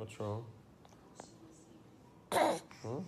What's wrong? Huh? Huh?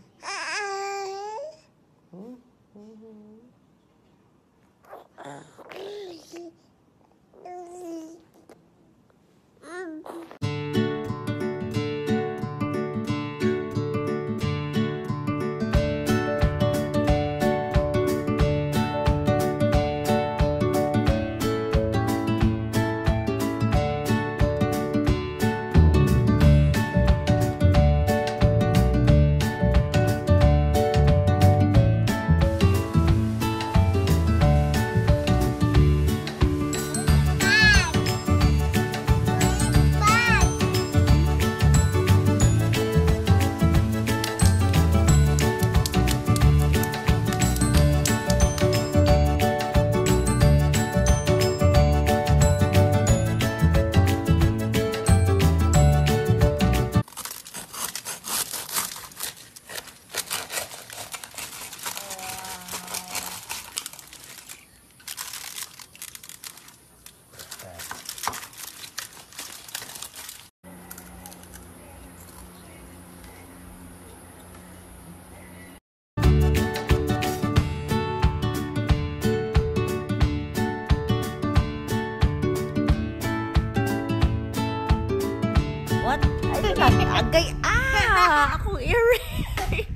What? Ay, agay. Ah! Akong earring.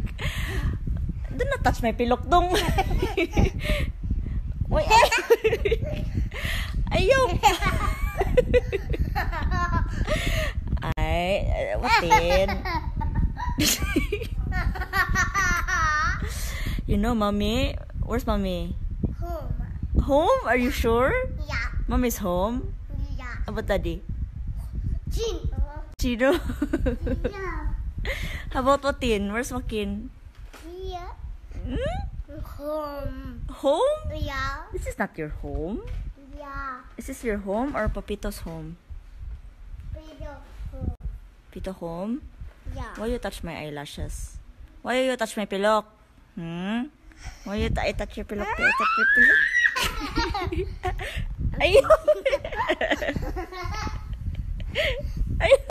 Do not touch my pilok dong. Wait. Ayaw. Ay, watin. you know, mommy? Where's mommy? Home. Home? Are you sure? Yeah. Mommy's home? Yeah. How about daddy? Chin. Chino? Yeah. How about Watin? Where's Joaquin? Yeah. Hmm? Home. Home? Yeah. This is not your home. Yeah. Is this your home or Papito's home? Pero home. Pito home? Yeah. Why you touch my eyelashes? Why you touch my pilok? Hmm? Why you I touch your pilok? I touch your pilok? Ayun! Ayun!